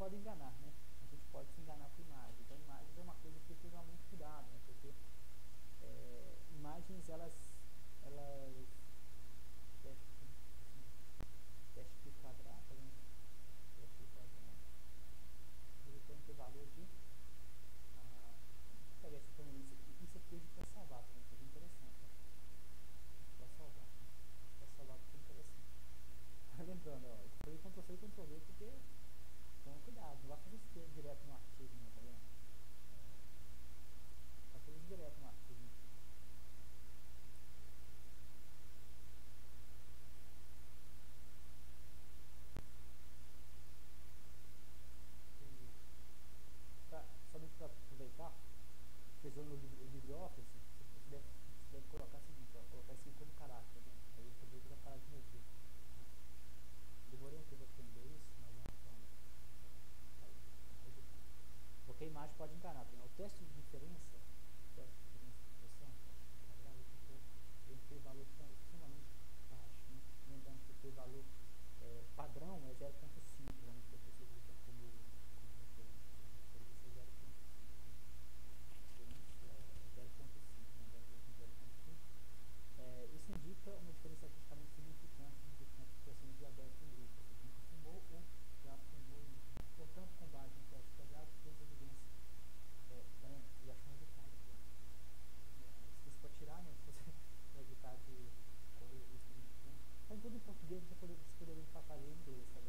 pode enganar, né? usando o LibreOffice, você deve, você deve colocar o seguinte, ó, colocar esse como caráter, né? Aí eu também vou parar de mover. Demorei um tempo a aprender isso, mas é não forma. Porque a imagem pode enganar, tem o teste de diferença português, você poderia, você poderia passar em.